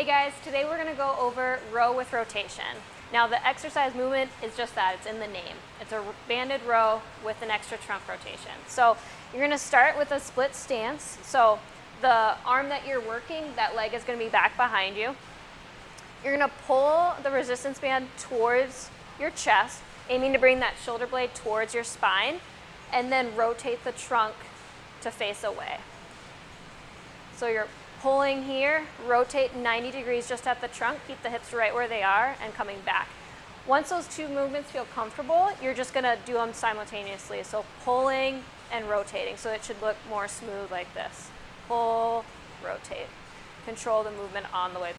Hey guys, today we're gonna go over row with rotation. Now the exercise movement is just that, it's in the name. It's a banded row with an extra trunk rotation. So you're gonna start with a split stance. So the arm that you're working, that leg is gonna be back behind you. You're gonna pull the resistance band towards your chest, aiming to bring that shoulder blade towards your spine, and then rotate the trunk to face away. So you're pulling here, rotate 90 degrees just at the trunk, keep the hips right where they are, and coming back. Once those two movements feel comfortable, you're just gonna do them simultaneously. So pulling and rotating. So it should look more smooth like this. Pull, rotate. Control the movement on the way